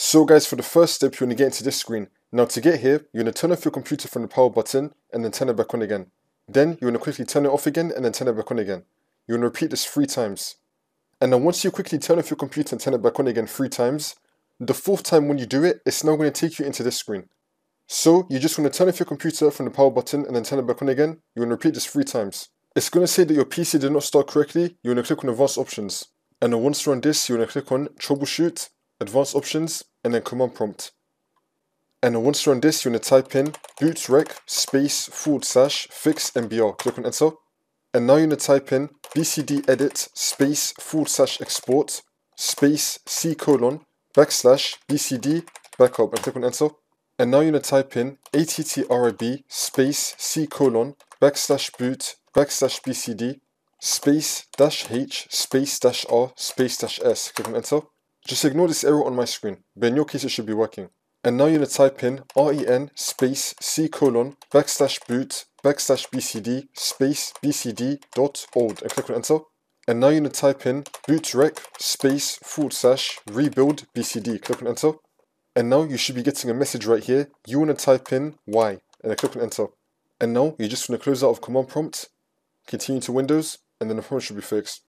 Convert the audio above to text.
So guys, for the first step, you want to get into this screen. Now to get here, you want to turn off your computer from the power button and then turn it back on again. Then you want to quickly turn it off again and then turn it back on again. You want to repeat this three times. And then once you quickly turn off your computer and turn it back on again three times, the fourth time when you do it, it's now going to take you into this screen. So you just want to turn off your computer from the power button and then turn it back on again. You want to repeat this three times. It's going to say that your PC did not start correctly. You want to click on advanced options. And then once you're on this, you want to click on troubleshoot, advanced options, and then command prompt. And once you're on this, you want to type in bootrec space forward slash fix mbr. Click on enter. And now you want to type in bcd edit space forward slash export space c colon backslash bcd backup and click on enter. And now you're to type in attrib space c colon backslash boot backslash bcd space dash h space dash r space dash s. Click on enter. Just ignore this error on my screen, but in your case it should be working. And now you're going to type in ren space c colon backslash boot backslash bcd space bcd dot old and click on enter. And now you're going to type in bootrec space forward slash rebuild bcd. Click on enter. And now you should be getting a message right here. You want to type in Y and then click on enter. And now you're just want to close out of command prompt, continue to Windows, and then the problem should be fixed.